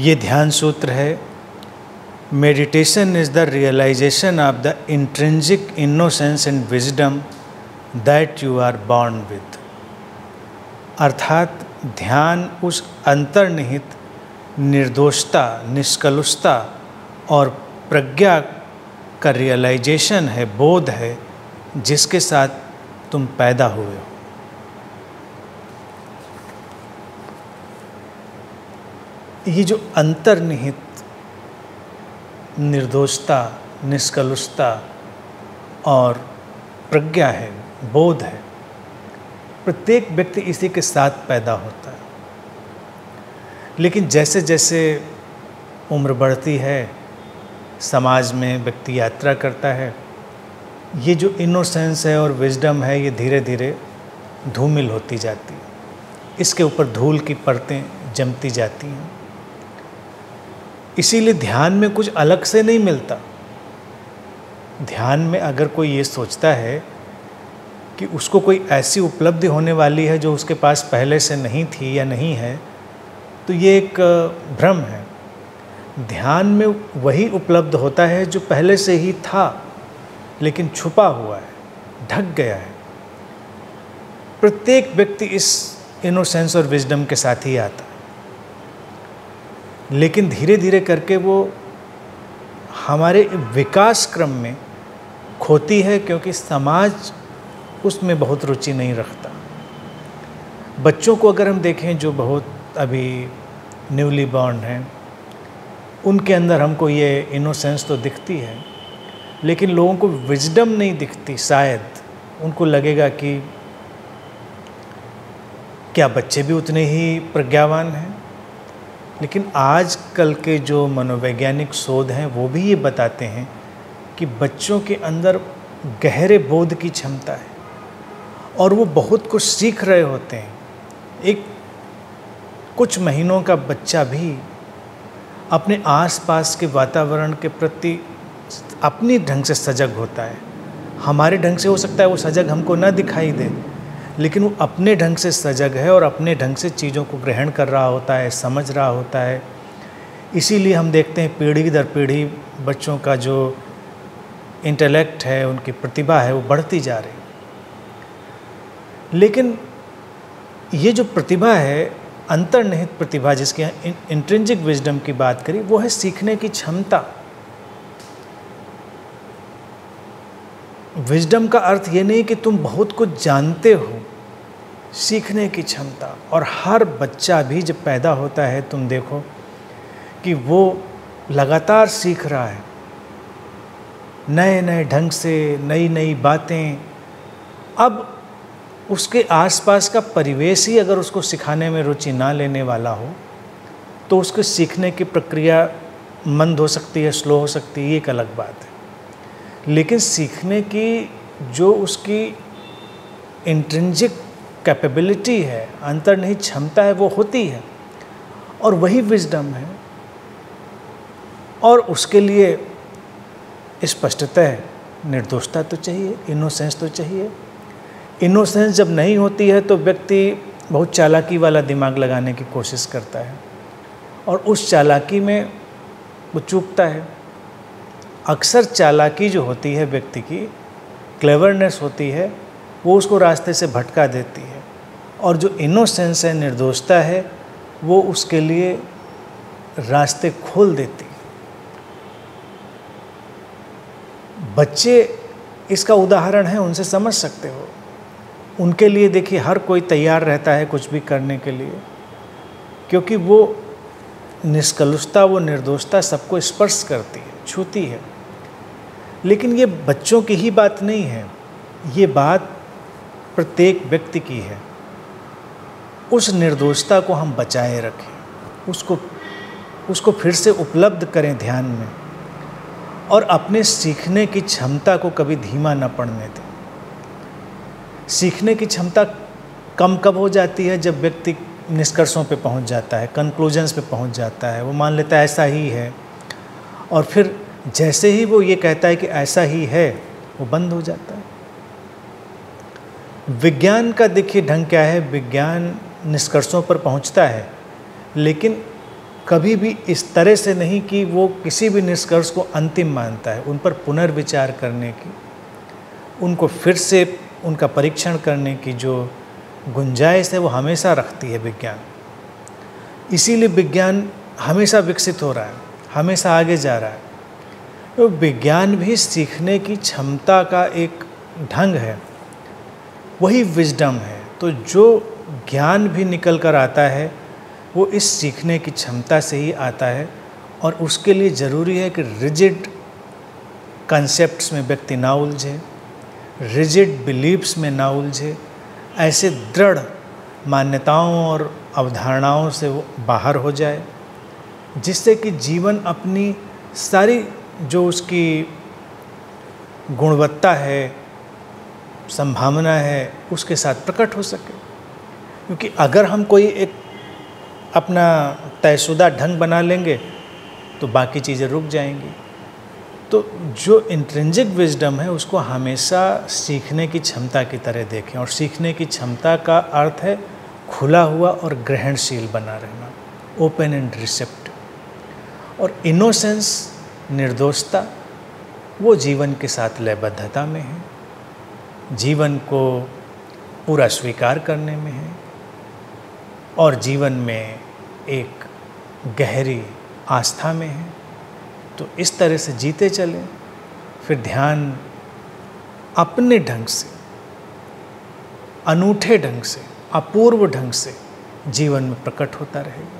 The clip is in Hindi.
ये ध्यान सूत्र है। Meditation is the realisation of the intrinsic innocence and wisdom that you are born with अर्थात ध्यान उस अंतर्निहित निर्दोषता, निष्कलुषता और प्रज्ञा का रियलाइजेशन है, बोध है, जिसके साथ तुम पैदा हुए हो। ये जो अंतर्निहित निर्दोषता, निष्कलुषता और प्रज्ञा है, बोध है, प्रत्येक व्यक्ति इसी के साथ पैदा होता है। लेकिन जैसे जैसे उम्र बढ़ती है, समाज में व्यक्ति यात्रा करता है, ये जो इनोसेंस है और विजडम है, ये धीरे धीरे धूमिल होती जाती है। इसके ऊपर धूल की परतें जमती जाती हैं। इसीलिए ध्यान में कुछ अलग से नहीं मिलता। ध्यान में अगर कोई ये सोचता है कि उसको कोई ऐसी उपलब्धि होने वाली है जो उसके पास पहले से नहीं थी या नहीं है तो ये एक भ्रम है। ध्यान में वही उपलब्ध होता है जो पहले से ही था, लेकिन छुपा हुआ है, ढक गया है। प्रत्येक व्यक्ति इस इनोसेंस और विजडम के साथ ही आता। लेकिन धीरे धीरे करके वो हमारे विकास क्रम में खोती है क्योंकि समाज उसमें बहुत रुचि नहीं रखता। बच्चों को अगर हम देखें जो बहुत अभी न्यूली बॉर्न हैं, उनके अंदर हमको ये इनोसेंस तो दिखती है, लेकिन लोगों को विजडम नहीं दिखती शायद। उनको लगेगा कि क्या बच्चे भी उतने ही प्रज्ञावान हैं? लेकिन आज कल के जो मनोवैज्ञानिक शोध हैं, वो भी ये बताते हैं कि बच्चों के अंदर गहरे बोध की क्षमता है और वो बहुत कुछ सीख रहे होते हैं। एक कुछ महीनों का बच्चा भी अपने आसपास के वातावरण के प्रति अपनी ढंग से सजग होता है। हमारे ढंग से हो सकता है वो सजग हमको ना दिखाई दे। लेकिन वो अपने ढंग से सजग है और अपने ढंग से चीज़ों को ग्रहण कर रहा होता है, समझ रहा होता है। इसीलिए हम देखते हैं पीढ़ी दर पीढ़ी बच्चों का जो इंटेलेक्ट है, उनकी प्रतिभा है, वो बढ़ती जा रही लेकिन ये जो प्रतिभा है, अंतर्निहित प्रतिभा जिसकी इंट्रेंजिक विजडम की बात करी, वो है सीखने की क्षमता। विजडम का अर्थ ये नहीं कि तुम बहुत कुछ जानते हो। सीखने की क्षमता। और हर बच्चा भी जब पैदा होता है, तुम देखो कि वो लगातार सीख रहा है। नए नए ढंग से नई नई बातें। अब उसके आसपास का परिवेश ही अगर उसको सिखाने में रुचि ना लेने वाला हो तो उसके सीखने की प्रक्रिया मंद हो सकती है, स्लो हो सकती है, ये एक अलग बात है। लेकिन सीखने की जो उसकी इंट्रेंजिक कैपेबिलिटी है अंतर्निहित क्षमता है, वो होती है। और वही विजडम है। और उसके लिए स्पष्टतः निर्दोषता तो चाहिए इनोसेंस तो चाहिए। इनोसेंस जब नहीं होती है तो व्यक्ति बहुत चालाकी वाला दिमाग लगाने की कोशिश करता है। और उस चालाकी में वो चूकता है। अक्सर चालाकी जो होती है व्यक्ति की क्लेवरनेस होती है वो उसको रास्ते से भटका देती है। और जो इनोसेंस है, निर्दोषता है, वो उसके लिए रास्ते खोल देती है। बच्चे इसका उदाहरण है, उनसे समझ सकते हो। उनके लिए देखिए, हर कोई तैयार रहता है कुछ भी करने के लिए। क्योंकि वो निष्कलुषता, वो निर्दोषता सबको स्पर्श करती है, छूती है। लेकिन ये बच्चों की ही बात नहीं है। ये बात प्रत्येक व्यक्ति की है। उस निर्दोषता को हम बचाए रखें। उसको उसको फिर से उपलब्ध करें ध्यान में और अपने सीखने की क्षमता को कभी धीमा न पड़ने दें। सीखने की क्षमता कम कब हो जाती है जब व्यक्ति निष्कर्षों पे पहुँच जाता है कंक्लूजन्स पे पहुँच जाता है, वो मान लेता है ऐसा ही है। और फिर जैसे ही वो ये कहता है कि ऐसा ही है, वो बंद हो जाता है। विज्ञान का देखिए ढंग क्या है? विज्ञान निष्कर्षों पर पहुँचता है, लेकिन कभी भी इस तरह से नहीं कि वो किसी भी निष्कर्ष को अंतिम मानता है। उन पर पुनर्विचार करने की, उनको फिर से उनका परीक्षण करने की जो गुंजाइश है, वो हमेशा रखती है विज्ञान। इसीलिए विज्ञान हमेशा विकसित हो रहा है, हमेशा आगे जा रहा है। तो विज्ञान भी सीखने की क्षमता का एक ढंग है। वही विजडम है। तो जो ज्ञान भी निकल कर आता है, वो इस सीखने की क्षमता से ही आता है और उसके लिए ज़रूरी है कि रिजिड कंसेप्ट में व्यक्ति ना उलझे रिजिड बिलीव्स में ना उलझे, ऐसे दृढ़ मान्यताओं और अवधारणाओं से वो बाहर हो जाए, जिससे कि जीवन अपनी सारी जो उसकी गुणवत्ता है संभावना है, उसके साथ प्रकट हो सके। क्योंकि अगर हम कोई एक अपना तयशुदा ढंग बना लेंगे तो बाकी चीज़ें रुक जाएँगी। तो जो इंट्रेंजिक विजडम है, उसको हमेशा सीखने की क्षमता की तरह देखें और सीखने की क्षमता का अर्थ है खुला हुआ और ग्रहणशील बना रहना ओपन एंड रिसेप्ट और इनोसेंस निर्दोषता, वो जीवन के साथ लयबद्धता में है। जीवन को पूरा स्वीकार करने में है और जीवन में एक गहरी आस्था में है। तो इस तरह से जीते चलें, फिर ध्यान अपने ढंग से, अनूठे ढंग से, अपूर्व ढंग से जीवन में प्रकट होता रहेगा।